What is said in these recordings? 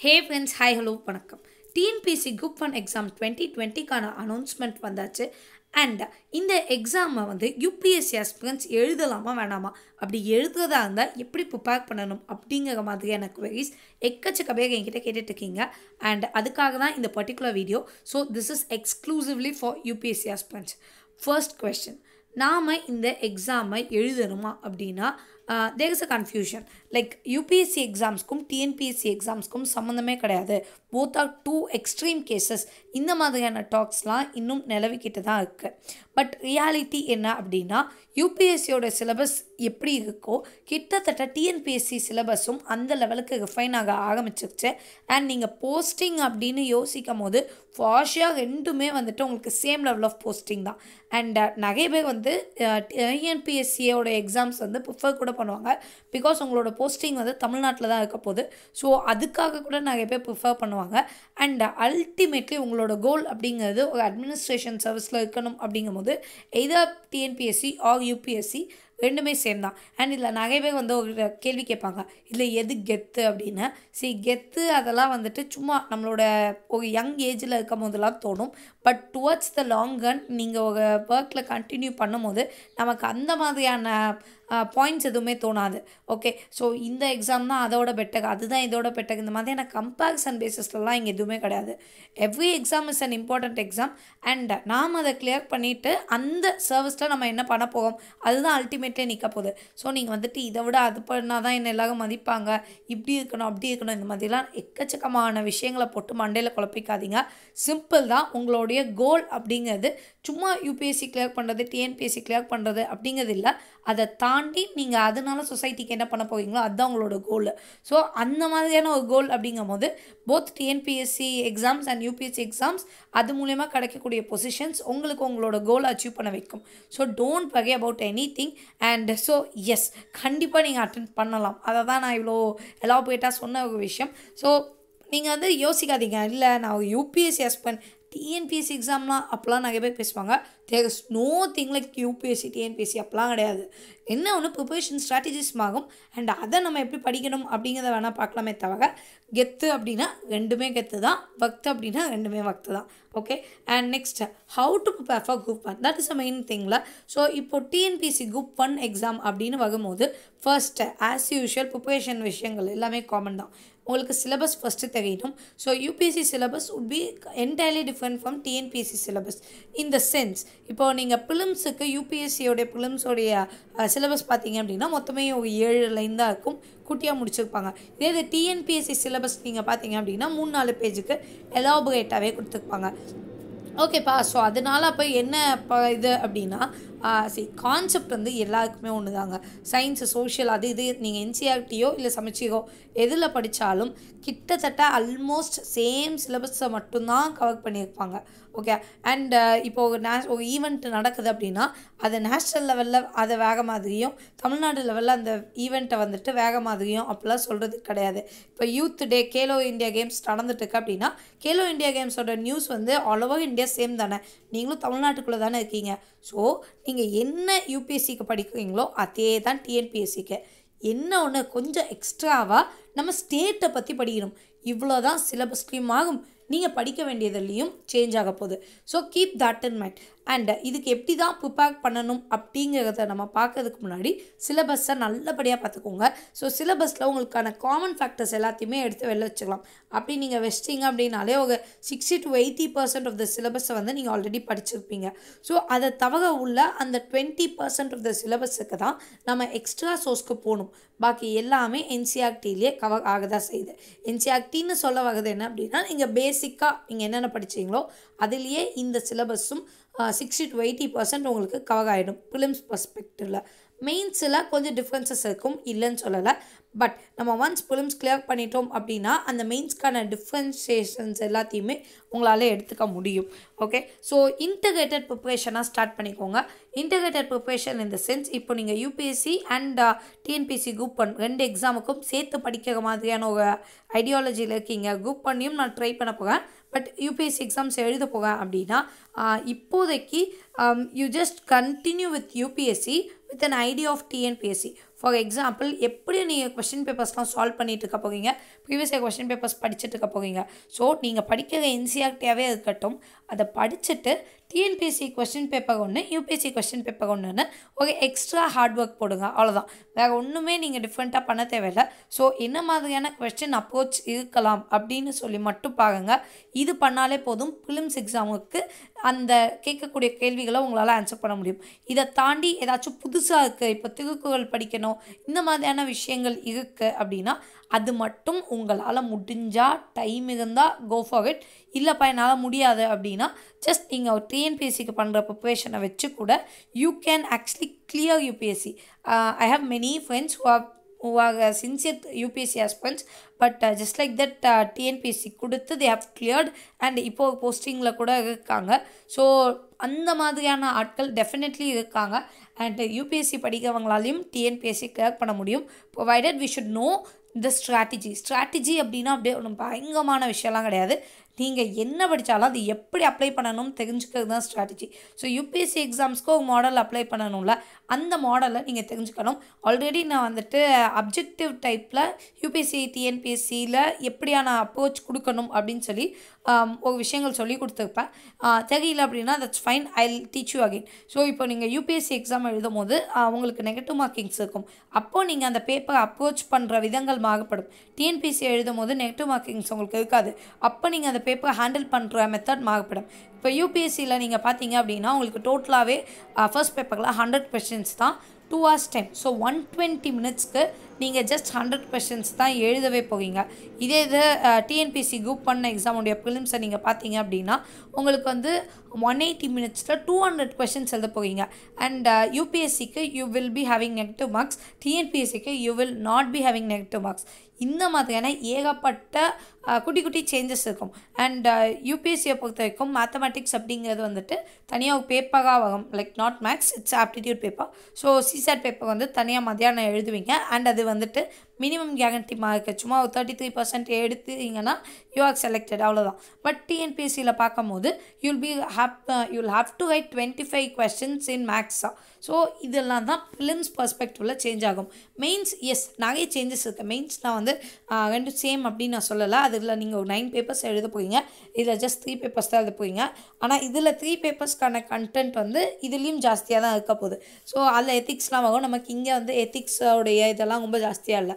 ஹே friends hi hello வணக்கம். TNPSC group one exam twenty டுவெண்ட்டிக்கான announcement வந்தாச்சு. And இந்த எக்ஸாமை வந்து யூபிஎஸ்சி அஸ்பிரன்ஸ் எழுதலாமா வேணாமா? அப்படி எழுதுறதா இருந்தால் எப்படி ப்ரிப்பேர் பண்ணணும் அப்படிங்கிற மாதிரியான குவரிஸ் எக்கச்சக்க பேர் என்கிட்ட கேட்டுட்டு இருக்கீங்க அண்ட் அதுக்காக தான் இந்த particular video so this is exclusively for UPSC aspirants first question நாம் இந்த எக்ஸாமை எழுதணுமா அப்படின்னா there is a confusion like UPSC எக்ஸாம்ஸ்க்கும் TNPSC எக்ஸாம்ஸ்க்கும் சம்மந்தமே கிடையாது. Both are two extreme cases இந்த மாதிரியான டாக்ஸ்லாம் இன்னும் நிலவிக்கிட்டு தான் இருக்குது பட் ரியாலிட்டி என்ன அப்படின்னா யூபிஎஸ்சியோட சிலபஸ் எப்படி இருக்கோ கிட்டத்தட்ட டிஎன்பிஎஸ்சி சிலபஸும் அந்த லெவலுக்கு ரிஃபைன் ஆக ஆரம்பிச்சிருச்சு. அண்ட் நீங்கள் போஸ்டிங் அப்படின்னு யோசிக்கும் போது ஃபாஷியாக ரெண்டுமே வந்துட்டு உங்களுக்கு சேம் லெவல் ஆஃப் போஸ்டிங் தான். அண்ட் uh, நிறைய பேர் வந்து uh, டிஎன்பிஎஸ்சியோட எக்ஸாம்ஸ் வந்து ப்ரிஃபர் கூட பண்ணுவாங்க. பிகாஸ் உங்களோட போஸ்டிங் வந்து தமிழ்நாட்டில் தான் இருக்க போகுது. ஸோ அதுக்காக கூட நிறைய பேர் ப்ரிஃபர் பண்ணுவாங்க. அண்ட் அல்டிமேட்லி உங்களோட கோல் அப்படிங்கிறது ஒரு அட்மினிஸ்ட்ரேஷன் சர்வீஸில் இருக்கணும் அப்படிங்கும்போது எதர் டிஎன்பிஎஸ்சி ஆர் யூபிஎஸ்சி ரெண்டுமே சேம் தான். அண்ட் இதில் நிறைய பேர் வந்து ஒரு கேள்வி கேட்பாங்க. இல்லை எது கெத்து அப்படின்னு? சரி கெத்து அதெல்லாம் வந்துட்டு சும்மா நம்மளோட ஒரு யங் ஏஜில் இருக்கும் போதெல்லாம் தோணும். But towards the long run நீங்கள் ஒரு ஒர்க்கில் கண்டினியூ பண்ணும்போது நமக்கு அந்த மாதிரியான பாயிண்ட்ஸ் எதுவுமே தோணாது. ஓகே ஸோ இந்த எக்ஸாம் தான் அதோட பெட்டக். அதுதான் இதோட பெட்டக். இந்த மாதிரியான கம்பேரிசன் பேசிஸ்லலாம் இங்கே எதுவுமே கிடையாது. Every exam is an important exam and நாம் அதை கிளியர் பண்ணிவிட்டு அந்த சர்வீஸில் நம்ம என்ன பண்ண போகும் அதுதான் அல்டிமேட்லி நிற்க போகுது. ஸோ நீங்கள் வந்துட்டு இதை விட அது பண்ணால் தான் என்ன எல்லாரும் மதிப்பாங்க. இப்படி இருக்கணும் அப்படி இருக்கணும் இந்த மாதிரிலாம் எக்கச்சக்கமான விஷயங்களை போட்டு மண்டையில் குழப்பிக்காதீங்க. சிம்பிள் தான். உங்களுடைய கோல் அப்படிங்கிறது. சும்மா யூபிஎஸ்சி கிளியர் பண்ணுறது டிஎன்பிஎஸ்சி கிளியர் பண்ணுறது அப்படிங்கிறது இல்லை. அதை தாண்டி நீங்கள் அதனால சொசைட்டிக்கு என்ன பண்ண போகிறீங்களோ அதுதான் உங்களோட கோல் ஸோ அந்த மாதிரியான ஒரு கோல் அப்படிங்கும் போது both TNPSC exams and UPSC exams அது மூலயமா கிடைக்கக்கூடிய பொசிஷன்ஸ் உங்களுக்கு உங்களோட கோல் அச்சீவ் பண்ண வைக்கும். So don't worry about anything and so yes கண்டிப்பாக நீங்கள் அட்டன் பண்ணலாம். அதை தான் நான் இவ்வளோ எலாபரேட்டாக சொன்ன ஒரு விஷயம். ஸோ நீங்கள் வந்து யோசிக்காதீங்க. இல்லை நான் யூபிஎஸ்சி ஹஸ்பண்ட் டிஎன்பிஎஸ்சி எக்ஸாம்லாம் அப்போலாம் நிறைய பேர் பேசுவாங்க. There is nothing like UPSC TNPSC அப்போலாம் கிடையாது. என்ன ஒன்று ப்ரிப்பரேஷன் ஸ்ட்ராட்டஜிஸ் ஆகும். அண்ட் அதை நம்ம எப்படி படிக்கணும் அப்படிங்கிறத வேணால் பார்க்கலாமே தவிர கெத்து அப்படின்னா ரெண்டுமே கெத்து தான். வக்து அப்படின்னா ரெண்டுமே வக்து தான். Okay and next how to prepare for group one that is a main திங்கில் so இப்போ டிஎன்பிஎஸ்சி குரூப் ஒன் எக்ஸாம் அப்படின்னு வரும்போது ஃபர்ஸ்ட் ஆஸ் யூஷுவல் ப்ரிப்பரேஷன் விஷயங்கள் எல்லாமே காமன் தான். உங்களுக்கு சிலபஸ் ஃபஸ்ட்டு தெரியணும் so UPSC syllabus would be entirely different from TNPSC syllabus இந்த sense இப்போது நீங்கள் பிலிம்ஸுக்கு யூபிஎஸ்சியோடைய பிலிம்ஸோடைய சிலபஸ் பார்த்தீங்க அப்படின்னா மொத்தமே ஒரு ஏழு லைன் தான் இருக்கும். குட்டியாக முடிச்சிருப்பாங்க. இதே இது டிஎன்பிஎஸ்சி சிலபஸ் நீங்கள் பார்த்தீங்க அப்படின்னா மூணு நாலு பேஜுக்கு எலாபரேட்டாகவே கொடுத்துருப்பாங்க. ஓகேப்பா ஸோ அதனால் அப்போ என்ன இப்போ இது அப்படின்னா சரி கான்செப்ட் வந்து எல்லாருக்குமே ஒன்று தாங்க சயின்ஸு சோஷியல் அது இது நீங்கள் என்சிஆர்டியோ இல்லை சமைச்சியோ எதில் படித்தாலும் கிட்டத்தட்ட அல்மோஸ்ட் சேம் சிலபஸை மட்டும்தான் கவர் பண்ணியிருப்பாங்க. ஓகே அண்ட் இப்போ ஒரு நே ஒரு ஈவெண்ட் நடக்குது அப்படின்னா அது நேஷ்னல் லெவலில் அதை வேக மாதிரியும் தமிழ்நாடு லெவலில் அந்த ஈவெண்ட்டை வந்துட்டு வேக மாதிரியும் அப்படிலாம் சொல்கிறது கிடையாது. இப்போ youth day Khelo India games நடந்துட்டுருக்கு அப்படின்னா கேலோ இந்தியா கேம்ஸோட நியூஸ் வந்து ஆல் ஓவர் இந்தியா சேம் தானே. நீங்களும் தமிழ்நாட்டுக்குள்ளே தானே இருக்கீங்க. ஸோ நீங்கள் என்ன யூபிஎஸ்சிக்கு படிக்கிறீங்களோ அதே தான் டிஎன்பிஎஸ்சிக்கு என்ன ஒன்று கொஞ்சம் எக்ஸ்ட்ராவாக நம்ம ஸ்டேட்டை பற்றி படிக்கணும். இவ்வளோ தான் சிலபஸ்லேயும் ஆகும் நீங்கள் படிக்க வேண்டியதுலேயும் சேஞ்ச் ஆக போகுது. So keep that in mind and இதுக்கு எப்படி தான் ப்ரிப்பேர் பண்ணணும் அப்படிங்கிறத நம்ம பார்க்கறதுக்கு முன்னாடி சிலபஸை நல்லபடியாக பார்த்துக்கோங்க. ஸோ சிலபஸில் உங்களுக்கான காமன் ஃபேக்டர்ஸ் எல்லாத்தையுமே எடுத்து வெளில வச்சுக்கலாம். அப்படி நீங்கள் வச்சிட்டிங்க அப்படின்னாலே ஒரு sixty to eighty percent of the சிலபஸை வந்து நீங்கள் ஆல்ரெடி படிச்சிருப்பீங்க. ஸோ அதை தவிர உள்ள அந்த டுவெண்ட்டி பர்சன்ட் ஆஃப் த சிலபஸுக்கு தான் நம்ம எக்ஸ்ட்ரா சோர்ஸ்க்கு போகணும். பாக்கி எல்லாமே என்சிஆர்டிலேயே கவர் ஆக தான் செய்யுது. என்சிஆர்டின்னு சொல்ல வர்றது என்ன அப்படின்னா நீங்கள் பேசிக்காக நீங்கள் என்னென்ன படிச்சீங்களோ அதுலேயே இந்த சிலபஸும் சிக்ஸ்டி டு எயிட்டி பர்சன்ட் உங்களுக்கு கவர் ஆகிடும் ப்ரிலிம்ஸ் பர்ஸ்பெக்டிவில் மெயின்ஸில் கொஞ்சம் டிஃப்ரென்சஸ் இருக்கும் இல்லைன்னு சொல்லலை. பட் நம்ம ஒன்ஸ் ப்ரிலிம்ஸ் கிளியர் பண்ணிட்டோம் அப்படின்னா அந்த மெயின்ஸ்க்கான டிஃப்ரென்சேஷன்ஸ் எல்லாத்தையுமே உங்களால் எடுத்துக்க முடியும். ஓகே ஸோ இன்டகிரேட்டட் ப்ரிப்ரேஷனாக ஸ்டார்ட் பண்ணிக்கோங்க. இன்டகிரேட்டட் ப்ரிப்ரேஷன் இந்த சென்ஸ் இப்போ நீங்கள் UPSC and TNPSC group one ரெண்டு எக்ஸாமுக்கும் சேர்த்து படிக்கிற மாதிரியான ஒரு ஐடியாலஜியில் இருக்கீங்க. குரூப் பண்ணியும் நான் ட்ரை பண்ண போகிறேன் பட் யூபிஎஸ்சி எக்ஸாம்ஸ் எழுத போக அப்படின்னா இப்போதைக்கு you just continue with UPSC with an idea of TNPSC for example எப்படி நீங்கள் கொஷின் பேப்பர்ஸ்லாம் சால்வ் பண்ணிட்டு இருக்க போகிறீங்க ப்ரீவியஸ் இயர் கொஷின் பேப்பர்ஸ் படிச்சுட்டு இருக்க போகிறீங்க ஸோ நீங்கள் படிக்கிற என்சிஆர்டியாகவே இருக்கட்டும் அதை படிச்சுட்டு டிஎன்பிஎஸ்சி கொஸ்டின் பேப்பர் ஒன்று யூபிஎஸ்சி கொஸ்டின் பேப்பர் ஒன்றுன்னு ஒரு எக்ஸ்ட்ரா ஹார்ட் ஒர்க் போடுங்க அவ்வளோதான் வேறு ஒன்றுமே நீங்கள் டிஃப்ரெண்ட்டாக பண்ண தேவையில்லை. ஸோ என்ன மாதிரியான கொஸ்டின் அப்ரோச் இருக்கலாம் அப்படின்னு சொல்லி மட்டும் பாருங்க. இது பண்ணாலே போதும். ஃபிலிம்ஸ் எக்ஸாமுக்கு அந்த கேட்கக்கூடிய கேள்விகளை உங்களால் ஆன்சர் பண்ண முடியும். இதை தாண்டி ஏதாச்சும் புதுசாக இருக்குது இப்போ திருக்குறள் படிக்கணும். இந்த மாதிரியான விஷயங்கள் இருக்குது அப்படின்னா அது மட்டும் உங்களால் முடிஞ்சால் டைம் இருந்தால் கோ ஃபார் இட் இல்லைப்பா என்னால் முடியாது அப்படின்னா ஜஸ்ட் நீங்கள் ஒரு டிஎன்பிஎஸ்சிக்கு பண்ணுற ப்ரிப்பரேஷனை வச்சு கூட you can actually clear UPSC I have many friends who are who are uh, sincere UPSC aspirants but uh, just like uh, கொடுத்து தே ஹவ் cleared அண்ட் இப்போது போஸ்டிங்கில் கூட இருக்காங்க. ஸோ அந்த மாதிரியான ஆட்கள் டெஃபினெட்லி இருக்காங்க. அண்ட் யூபிஎஸ்சி படிக்கிறவங்களாலையும் டிஎன்பிஎஸ்சி கிளியர் பண்ண முடியும் ப்ரொவைடட் வி ஷுட் நோ இந்த ஸ்ட்ராட்டஜி ஸ்ட்ராட்டஜி அப்படின்னா அப்படியே ஒன்றும் பயங்கரமான விஷயம்லாம் கிடையாது. நீங்கள் என்ன படித்தாலும் அது எப்படி அப்ளை பண்ணணும்னு தெரிஞ்சுக்கிறது தான் ஸ்ட்ராட்டஜி ஸோ யூபிஎஸ்சி எக்ஸாம்ஸ்க்கு ஒரு மாடல் அப்ளை பண்ணணும்ல அந்த மாடலை நீங்கள் தெரிஞ்சுக்கணும். ஆல்ரெடி நான் வந்துட்டு அப்ஜெக்டிவ் டைப்பில் யூபிஎஸ்சி டிஎன்பிஎஸ்சியில் எப்படியான அப்ரோச் கொடுக்கணும் அப்படின்னு சொல்லி ஒரு விஷயங்கள் சொல்லி கொடுத்துருப்பேன். தெரியல அப்படின்னா that's fine I teach you again so இப்போ நீங்கள் யூபிஎஸ்சி எக்ஸாம் எழுதும் போது உங்களுக்கு நெகட்டிவ் மார்க்கிங்ஸ் இருக்கும். அப்போது நீங்கள் அந்த பேப்பரை அப்ரோச் பண்ணுற விதங்கள் மாறுபடும். டிஎன்பிஎஸ்சி எழுதும் போது நெகட்டிவ் மார்க்கிங்ஸ் உங்களுக்கு இருக்காது. அப்போ நீங்கள் அந்த பேப்பரை ஹேண்டில் பண்ணுற மெத்தட் மாறுபடும். இப்போ யூபிஎஸ்சியில் நீங்கள் பார்த்தீங்க அப்படின்னா உங்களுக்கு டோட்டலாகவே ஃபர்ஸ்ட் பேப்பரில் ஹண்ட்ரட் கொஷின்ஸ் தான் two hours time so one twenty மினிட்ஸ்க்கு நீங்கள் ஜஸ்ட் ஹண்ட்ரட் கொஷின்ஸ் தான் எழுதவே போவீங்க. இதே இது டிஎன்பிசி குரூப் பண்ண எக்ஸாமுடைய ப்ரிலிம்ஸை நீங்கள் பார்த்தீங்க அப்படின்னா உங்களுக்கு வந்து ஒன் எயிட்டி மினிட்ஸில் டூ ஹண்ட்ரட் கொஷின்ஸ் எழுத போவீங்க. And யூபிஎஸ்சிக்கு you will be having negative marks டிஎன்பிஎஸ்சிக்கு you will not be having negative marks இந்த மாதிரியான ஏகப்பட்ட குட்டி குட்டி சேஞ்சஸ் இருக்கும். அண்ட் யூபிஎஸ்சியை பொறுத்த வரைக்கும் மேத்தமெட்டிக்ஸ் அப்படிங்கிறது வந்துட்டு தனியாக ஒரு பேப்பராக வரும். Like not maths it's aptitude paper so CSAT paper வந்து தனியாக மதியானம் எழுதுவீங்க. அண்ட் அது வந்துட்டு மினிமம் கேரண்டி மார்க் சும்மா ஒரு தேர்ட்டி த்ரீ பர்சன்ட் எடுத்தீங்கன்னா யூ ஆர் செலக்டட் அவ்வளோதான் பட் டிஎன்பிஎஸ்சியில் பார்க்கும்போது you'll be half you'll have to write twenty five questions in மேக்ஸா so இதெல்லாம் தான் ஃபிலிம்ஸ் பர்ஸ்பெக்டிவில் சேஞ்ச் ஆகும். மெயின்ஸ் எஸ் நிறைய சேஞ்சஸ் இருக்குது மெயின்ஸ் நான் வந்து ரெண்டு ரெண்டும் சேம் அப்படின்னு நான் சொல்லலை. அதில் நீங்கள் ஒரு நைன் பேப்பர்ஸ் எழுத போகிறீங்க இதில் ஜஸ்ட் த்ரீ பேப்பர்ஸ் தான் எழுத போகிறீங்க ஆனால் இதில் த்ரீ பேப்பர்ஸ்க்கான கண்டென்ட் வந்து இதுலேயும் ஜாஸ்தியாக தான் இருக்க போகுது. ஸோ அதில் எத்திக்ஸ்லாம் வரும். நமக்கு இங்கே வந்து எத்திக்ஸோடைய இதெல்லாம் ரொம்ப ஜாஸ்தியாக இல்லை.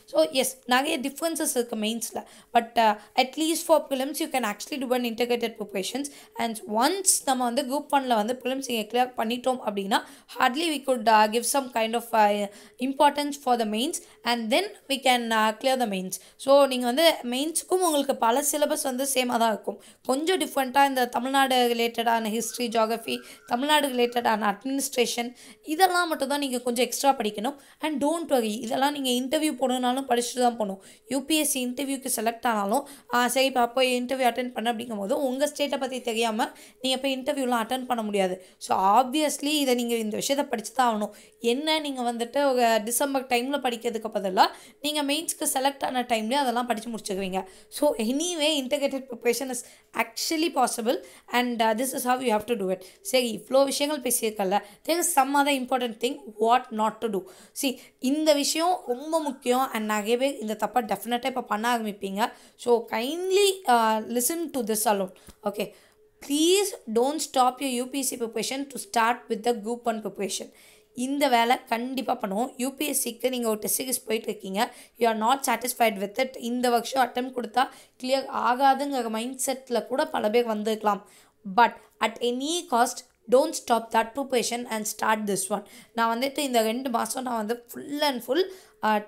ஸோ எஸ் நிறைய டிஃப்ரென்சஸ் இருக்குது மெயின்ஸில் but at least for prelims you can actually do one integrated preparations and once நம்ம வந்து குரூப் ஒனில் வந்து ப்ரிலிம்ஸ் இங்கே கிளியர் பண்ணிட்டோம் அப்படின்னா hardly we could give some kind of importance for the mains and then we can clear the mains so நீங்கள் வந்து மெயின்ஸுக்கும் உங்களுக்கு பல சிலபஸ் வந்து சேமாக தான் இருக்கும். கொஞ்சம் டிஃப்ரெண்ட்டாக இந்த தமிழ்நாடு ரிலேட்டடான ஹிஸ்ட்ரி ஜாகிரஃபி தமிழ்நாடு ரிலேட்டடான அட்மினிஸ்ட்ரேஷன் இதெல்லாம் மட்டும் தான் நீங்கள் கொஞ்சம் எக்ஸ்ட்ரா படிக்கணும். அண்ட் டோன்ட் வரி இதெல்லாம் நீங்கள் இன்டர்வியூ போகணுன்னாலும் படிச்சுட்டு தான் போகணும். யூபிஎஸ்சி இன்டர்வியூக்கு செலக்ட் ஆனாலும் சரி இப்போ அப்போ இன்டர்வியூ அட்டன் பண்ண அப்படிங்கும்போது உங்கள் ஸ்டேட்டை பற்றி தெரியாமல் நீங்கள் இப்போ இன்டர்வியூலாம் அட்டன் பண்ண முடியாது. ஸோ ஆப்வியஸ்லி இதை நீங்கள் இந்த விஷயத்தை படிச்சு தான் ஆகணும். என்ன நீங்கள் வந்துட்டு ஒரு டிசம்பர் டைமில் படிக்கிறதுக்கு பதிலாக நீங்கள் மெயின்ஸ்க்கு செலக்ட் ஆன டைம்லேயே அதெல்லாம் படித்து முடிச்சுக்குவீங்க. So anyway integrated preparation is actually possible and this is how you have to do it சரி இவ்வளோ விஷயங்கள் பேசியிருக்கல there is some other important thing what not to do see இந்த விஷயம் ரொம்ப முக்கியம் அண்ட் நிறைய பேர் இந்த தப்பை டெஃபினட்டாக இப்போ பண்ண ஆரம்பிப்பீங்க. So kindly listen to this alone okay please don't stop your UPSC preparation to start with the group one preparation இந்த வேலை கண்டிப்பாக பண்ணுவோம். யூபிஎஸ்சிக்கு நீங்கள் ஒரு டெஸ்ட் சீரிஸ் போயிட்டு இருக்கீங்க. You are not satisfied with it இந்த வருஷம் அட்டம் கொடுத்தா கிளியர் ஆகாதுங்கிற மைண்ட் செட்டில் கூட பல பேர் வந்திருக்கலாம். But at any cost don't stop that preparation and start this one நான் வந்துட்டு இந்த ரெண்டு மாதம் நான் வந்து full and full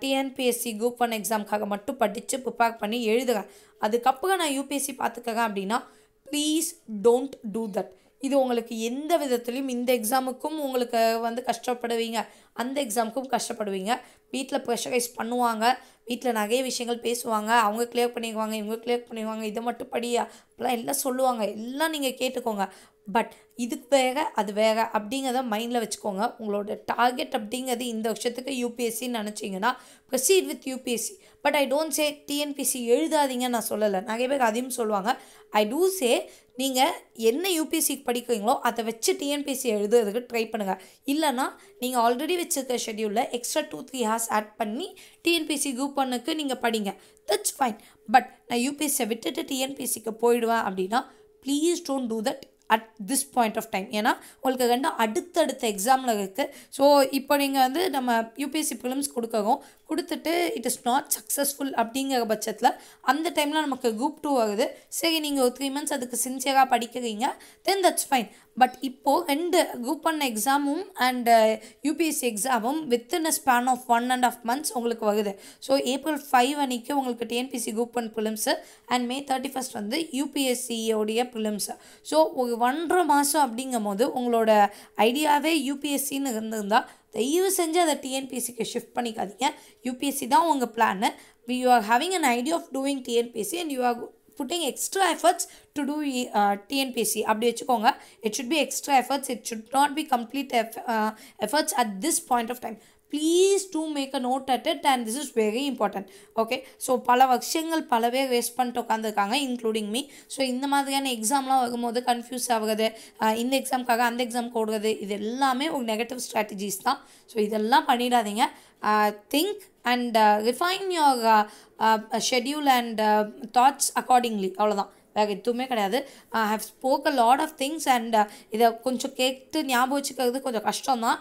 TNPSC group one எக்ஸாமுக்காக மட்டும் படித்து ப்ரிப்பேர் பண்ணி எழுதுகிறேன் அதுக்கப்புறம் நான் யூபிஎஸ்சி பார்த்துக்கிறேன் அப்படின்னா ப்ளீஸ் டோன்ட் டூ தட் இது உங்களுக்கு எந்த விதத்துலையும் இந்த எக்ஸாமுக்கும் உங்களுக்கு வந்து கஷ்டப்படுவீங்க. அந்த எக்ஸாமுக்கும் கஷ்டப்படுவீங்க. வீட்டில் ப்ரெஷரைஸ் பண்ணுவாங்க. வீட்டில் நிறைய விஷயங்கள் பேசுவாங்க. அவங்க கிளியர் பண்ணிடுவாங்க இவங்க கிளியர் பண்ணிடுவாங்க இதை மட்டும் படியா? அப்படிலாம் எல்லாம் சொல்லுவாங்க. எல்லாம் நீங்கள் கேட்டுக்கோங்க. பட் இதுக்கு வேக அது வேக அப்படிங்கிறத மைண்டில் வச்சுக்கோங்க. உங்களோட டார்கெட் அப்படிங்கிறது இந்த வருஷத்துக்கு யூபிஎஸ்சின்னு நினச்சிங்கன்னா proceed with UPSC but I don't say TNPSC எழுதாதீங்கன்னு நான் சொல்லலை. நிறைய பேர் அதையும் சொல்லுவாங்க. ஐ டூ சே நீங்கள் என்ன யூபிஎஸ்சி படிக்கிறீங்களோ அதை வச்சு டிஎன்பிசி எழுதுறதுக்கு ட்ரை பண்ணுங்கள் இல்லைனா நீங்கள் ஆல்ரெடி வச்சுருக்க ஷெடியூலில் extra two three hours add பண்ணி டிஎன்பிசி குரூப் ஒன்னுக்கு நீங்கள் படிங்க. தட்ஸ் ஃபைன் பட் நான் யூபிஎஸ்சியை விட்டுட்டு டிஎன்பிசிக்கு போயிடுவேன் அப்படின்னா please don't do that at this point of time ஏன்னா உங்களுக்கு ரெண்டும் அடுத்தடுத்த எக்ஸாமில் இருக்குது ஸோ இப்போ நீங்கள் வந்து நம்ம யூபிஎஸ்சி ஃபிலிம்ஸ் கொடுக்கவும் கொடுத்துட்டு இட் இஸ் நாட் சக்ஸஸ்ஃபுல் அப்படிங்கிற பட்சத்தில் அந்த டைமில் நமக்கு குரூப் டூ வருது சரி நீங்கள் ஒரு த்ரீ மந்த்ஸ் அதுக்கு சின்சியராக படிக்கிறீங்க தென் தட்ஸ் ஃபைன் பட் இப்போது ரெண்டு குரூப் ஒன் எக்ஸாமும் and UPSC எக்ஸாமும் within a span of one and half months உங்களுக்கு வருது. ஸோ ஏப்ரல் ஃபைவ் அன்றைக்கி உங்களுக்கு TNPSC group one prelims and May thirty first வந்து யூபிஎஸ்சியோடைய ப்ரிலிம்ஸு ஸோ ஒரு ஒன்றரை மாதம் அப்படிங்கும் போது உங்களோட ஐடியாவே யூபிஎஸ்சின்னு இருந்திருந்தால் தயவு செஞ்சு அதை டிஎன்பிஎஸ்சிக்கு ஷிஃப்ட் பண்ணிக்காதீங்க. யூபிஎஸ்சி தான் உங்கள் plan you are having an idea of doing TNPSC and you are putting extra efforts to do TNPSC அப்படி வச்சுக்கோங்க. It should be extra efforts it should not be complete efforts at this point of time please do make a note of it and this is very important okay so பல வருஷங்கள் பல பேர் waste பண்ணிட்டு உட்காந்துருக்காங்க including me so இந்த மாதிரியான எக்ஸாம்லாம் வரும்போது கன்ஃபியூஸ் ஆகுறது இந்த எக்ஸாமுக்காக அந்த எக்ஸாம் ஓடுறது இது எல்லாமே ஒரு நெகட்டிவ் ஸ்ட்ராட்டஜிஸ் தான். ஸோ இதெல்லாம் பண்ணிடாதீங்க. Think and refine your schedule and thoughts accordingly அவ்வளோதான் வேறு எதுவுமே கிடையாது. I have spoke a lot of things and இதை கொஞ்சம் கேட்டு ஞாபகம் வச்சுக்கிறது கொஞ்சம் கஷ்டம் தான்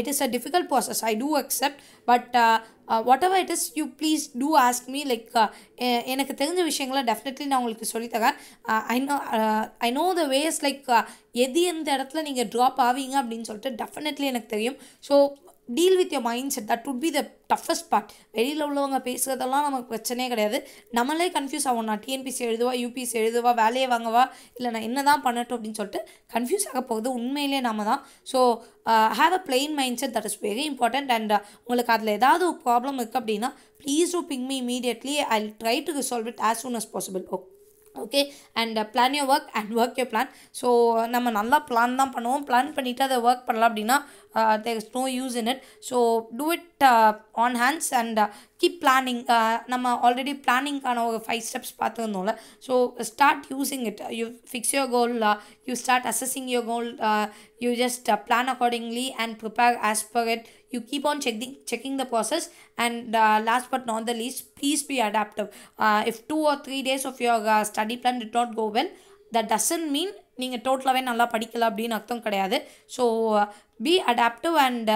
it is a difficult process I do accept but whatever it is you please do ask me like எனக்கு தெரிஞ்ச விஷயங்களை டெஃபினெட்லி நான் உங்களுக்கு சொல்லித்தரேன் I know I know the ways like எது எந்த இடத்துல நீங்கள் ட்ராப் ஆவீங்க அப்படின்னு சொல்லிட்டு டெஃபினெட்லி எனக்கு தெரியும். So deal with your mindset that would be the toughest part வெளியில் உள்ளவங்க பேசுகிறதெல்லாம் நமக்கு பிரச்சனையே கிடையாது. நம்மளே கன்ஃபியூஸ் ஆகும் நான் டிஎன்பிசி எழுதுவா யூபிஎஸ்சி எழுதுவா வேலையை வாங்கவா இல்லை நான் என்ன தான் பண்ணட்டும் அப்படின்னு சொல்லிட்டு கன்ஃபியூஸ் ஆக போகுது. உண்மையிலே நாம தான். So have a plain mindset that is very important and உங்களுக்கு அதில் ஏதாவது ஒரு ப்ராப்ளம் இருக்குது அப்படின்னா please do ping me immediately I try to resolve it as soon as possible okay okay and plan your work and work your plan so நம்ம நல்லா plan தான் பண்ணுவோம். பிளான் பண்ணிவிட்டு அதை ஒர்க் பண்ணலாம் அப்படின்னா Uh, there's no no use in it so do it on hands and keep planning நம்ம already பிளானிங்கான ஒரு five steps பார்த்துருந்தோம்ல. So start using it you fix your goal you start assessing your goal you just plan accordingly and prepare as per it you keep on checking checking the process and last but but not the least please be adaptive. Uh, if two or three days of your uh, study plan did not go well நீங்கள் டோட்டலாகவே நல்லா படிக்கலை அப்படின்னு அர்த்தம் கிடையாது. So uh, be adaptive and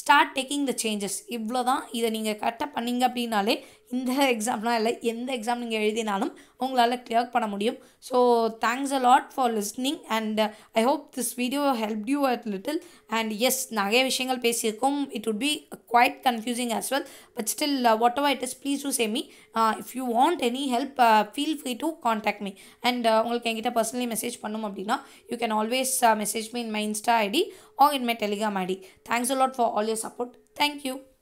start taking the changes இவ்வளோ தான் இதை நீங்கள் கரெக்டாக பண்ணீங்க அப்படின்னாலே இந்த எக்ஸாம்லாம் இல்லை எந்த எக்ஸாம் நீங்கள் எழுதினாலும் உங்களால் கிளியர் பண்ண முடியும். So thanks a lot for listening and I hope this video help you at little and yes நிறைய விஷயங்கள் பேசியிருக்கோம். It would be quite confusing as well but still whatever it is please do say me if you want any help feel free to contact me and உங்களுக்கு என்கிட்ட personally message பண்ணும் அப்படின்னா you can always message me in my insta ID or in my thanks a lot for all your support. Thank you